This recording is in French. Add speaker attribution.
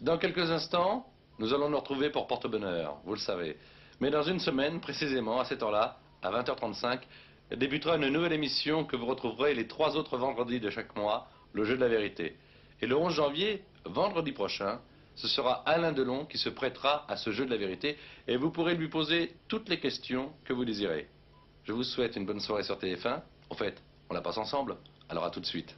Speaker 1: Dans quelques instants, nous allons nous retrouver pour porte-bonheur, vous le savez. Mais dans une semaine, précisément, à cette heure-là, à 20h35, débutera une nouvelle émission que vous retrouverez les trois autres vendredis de chaque mois, le jeu de la vérité. Et le 11 janvier, vendredi prochain, ce sera Alain Delon qui se prêtera à ce jeu de la vérité et vous pourrez lui poser toutes les questions que vous désirez. Je vous souhaite une bonne soirée sur TF1. En fait, on la passe ensemble. Alors à tout de suite.